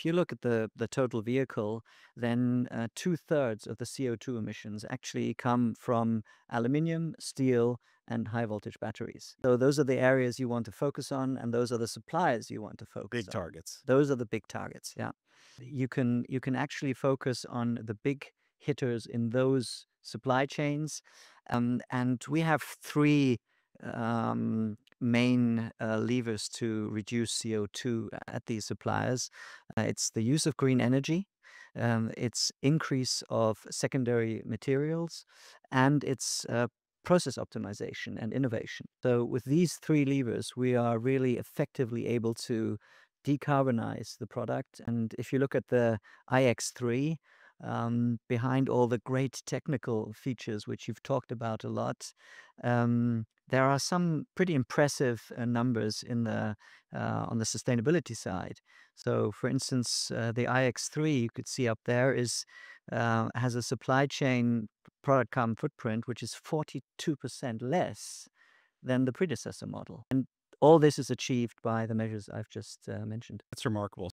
if you look at the, the total vehicle, then uh, two thirds of the CO2 emissions actually come from aluminium, steel, and high voltage batteries. So those are the areas you want to focus on, and those are the suppliers you want to focus Big on. targets. Those are the big targets. Yeah, you can you can actually focus on the big hitters in those supply chains, um, and we have three um, main uh, levers to reduce CO2 at these suppliers. Uh, it's the use of green energy, um, it's increase of secondary materials, and it's uh, process optimization and innovation. So with these three levers, we are really effectively able to decarbonize the product. And if you look at the iX3, um, behind all the great technical features which you've talked about a lot, um, there are some pretty impressive uh, numbers in the uh, on the sustainability side. So, for instance, uh, the iX3 you could see up there is uh, has a supply chain product carbon footprint which is 42% less than the predecessor model, and all this is achieved by the measures I've just uh, mentioned. That's remarkable.